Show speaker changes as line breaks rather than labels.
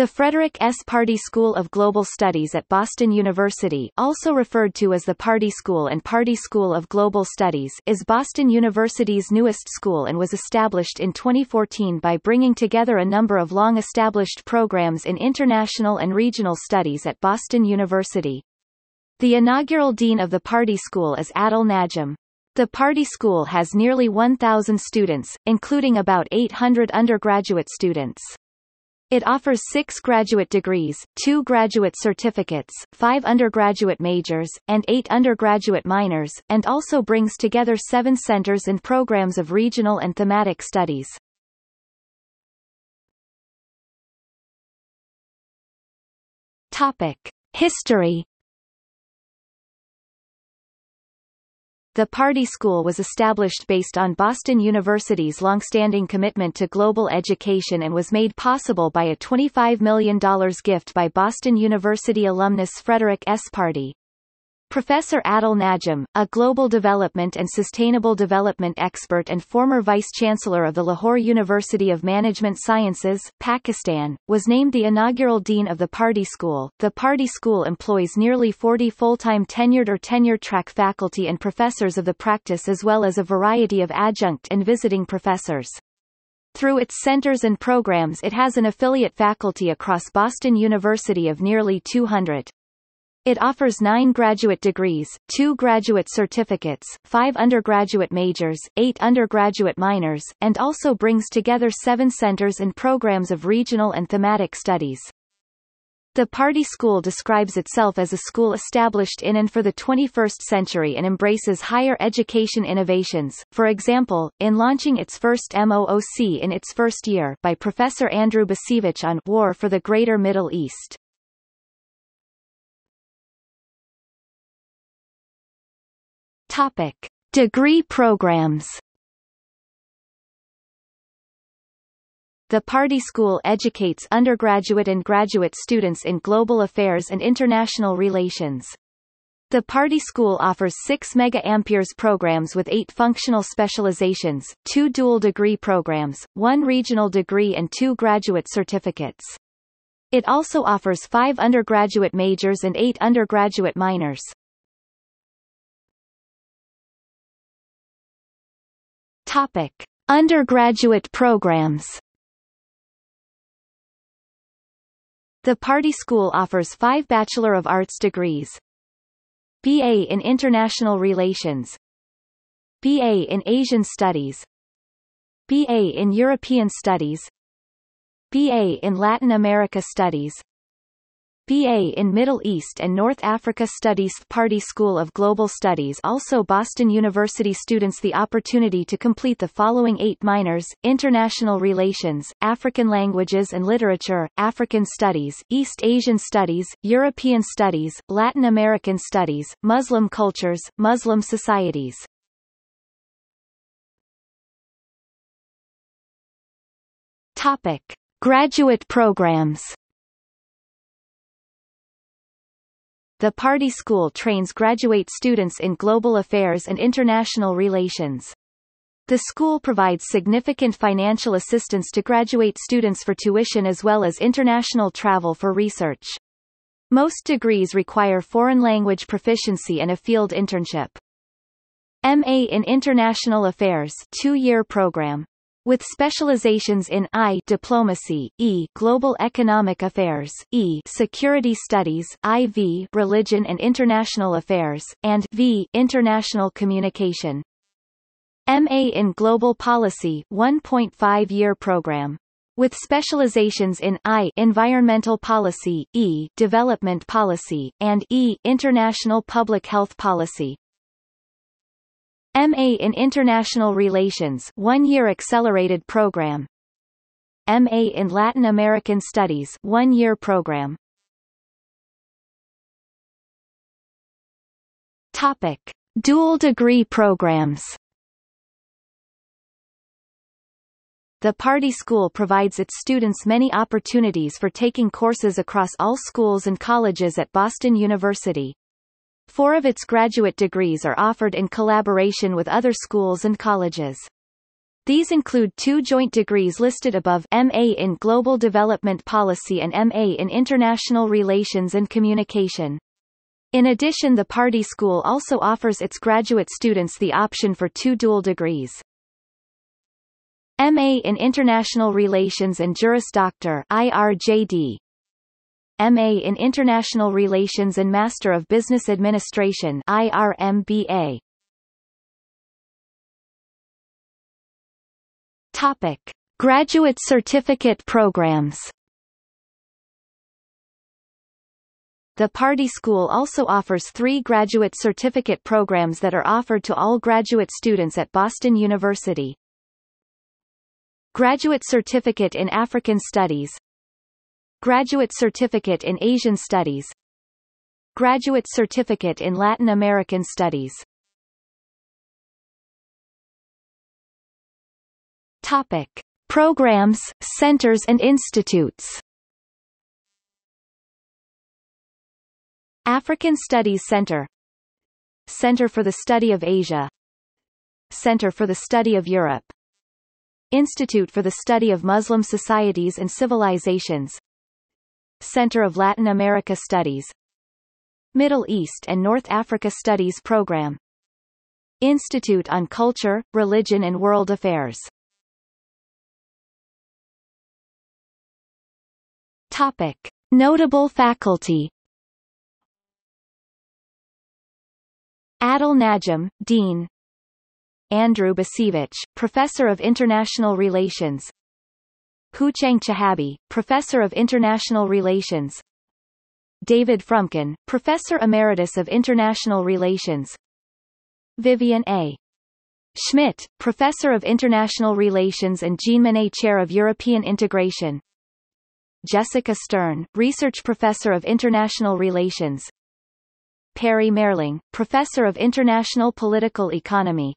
The Frederick S. Pardee School of Global Studies at Boston University also referred to as the Pardee School and Pardee School of Global Studies is Boston University's newest school and was established in 2014 by bringing together a number of long-established programs in international and regional studies at Boston University. The inaugural dean of the Pardee School is Adil Najam. The Pardee School has nearly 1,000 students, including about 800 undergraduate students. It offers six graduate degrees, two graduate certificates, five undergraduate majors, and eight undergraduate minors, and also brings together seven centers and programs of regional and thematic studies. Topic. History The Pardee School was established based on Boston University's longstanding commitment to global education and was made possible by a $25 million gift by Boston University alumnus Frederick S. Pardee. Professor Adil Najam, a global development and sustainable development expert and former vice-chancellor of the Lahore University of Management Sciences, Pakistan, was named the inaugural dean of the Pardee School. The Pardee School employs nearly 40 full-time tenured or tenure-track faculty and professors of the practice as well as a variety of adjunct and visiting professors. Through its centers and programs it has an affiliate faculty across Boston University of nearly 200. It offers nine graduate degrees, two graduate certificates, five undergraduate majors, eight undergraduate minors, and also brings together seven centers and programs of regional and thematic studies. The Pardee School describes itself as a school established in and for the 21st century and embraces higher education innovations, for example, in launching its first MOOC in its first year by Professor Andrew Bacevich on War for the Greater Middle East. Topic: Degree programs. The Pardee School educates undergraduate and graduate students in global affairs and international relations. The Pardee School offers 6 Mega Amperes programs with 8 functional specializations, 2 dual degree programs, 1 regional degree and 2 graduate certificates. It also offers 5 undergraduate majors and 8 undergraduate minors. Topic: Undergraduate programs. The Pardee School offers five Bachelor of Arts degrees. BA in International Relations. BA in Asian Studies. BA in European Studies. BA in Latin America Studies BA in Middle East and North Africa Studies Pardee School of Global Studies also Boston University students the opportunity to complete the following eight minors, International Relations, African Languages and Literature, African Studies, East Asian Studies, European Studies, Latin American Studies, Muslim Cultures, Muslim Societies. Topic. Graduate programs The Pardee School trains graduate students in global affairs and international relations. The school provides significant financial assistance to graduate students for tuition as well as international travel for research. Most degrees require foreign language proficiency and a field internship. MA in International Affairs two-year program with specializations in I diplomacy, E global economic affairs, E security studies, IV religion and international affairs, and V international communication. MA in global policy 1.5-year program with specializations in I environmental policy, E development policy, and E international public health policy. MA in International Relations one-year accelerated program MA in Latin American Studies one-year program Topic. Dual degree programs The Pardee School provides its students many opportunities for taking courses across all schools and colleges at Boston University. Four of its graduate degrees are offered in collaboration with other schools and colleges. These include two joint degrees listed above MA in Global Development Policy and MA in International Relations and Communication. In addition the Pardee School also offers its graduate students the option for two dual degrees. MA in International Relations and Juris Doctor IRJD. MA in International Relations and Master of Business Administration IRMBA. Topic: Graduate Certificate Programs. The Pardee School also offers three graduate certificate programs that are offered to all graduate students at Boston University. Graduate Certificate in African Studies Graduate Certificate in Asian Studies Graduate Certificate in Latin American Studies. Topic. Programs, centers and institutes. African Studies Center. Center for the Study of Asia. Center for the Study of Europe. Institute for the Study of Muslim Societies and Civilizations Center of Latin America Studies Middle East and North Africa Studies Program Institute on Culture, Religion and World Affairs. Topic. Notable faculty Adil Najam, Dean. Andrew Bacevich, Professor of International Relations Houchang Chehabi, Professor of International Relations. David Fromkin, Professor Emeritus of International Relations. Vivien A. Schmidt, Professor of International Relations and Jean Monnet Chair of European Integration. Jessica Stern, Research Professor of International Relations. Perry Mehrling, Professor of International Political Economy